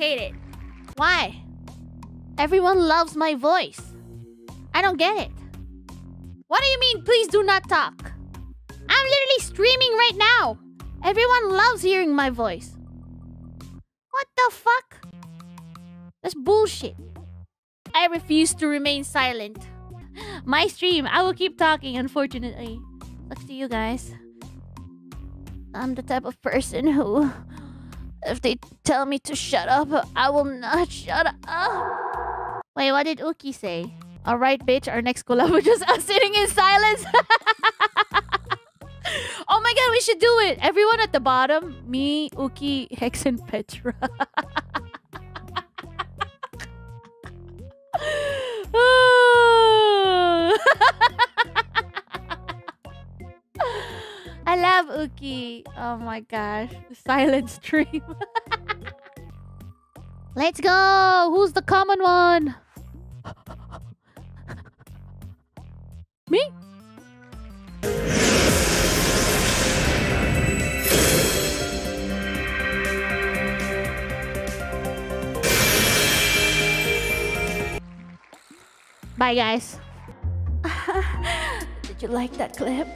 hate it. Why? Everyone loves my voice. I don't get it. What do you mean, please do not talk? I'm literally streaming right now. Everyone loves hearing my voice. What the fuck? That's bullshit. I refuse to remain silent. My stream, I will keep talking, unfortunately. Sucks to you guys. I'm the type of person who, if they tell me to shut up, I will not shut up. Wait, what did Uki say? Alright, bitch, our next collab was just us sitting in silence. oh my god, we should do it. Everyone at the bottom, me, Uki, Hex, and Petra. I love Uki. Oh my gosh. Silent stream. Let's go. Who's the common one? Me? Bye, guys. Did you like that clip?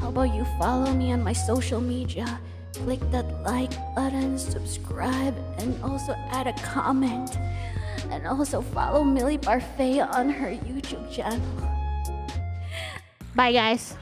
How about you follow me on my social media? Click that like button, subscribe, and also add a comment. And also follow Millie Parfait on her YouTube channel. Bye, guys.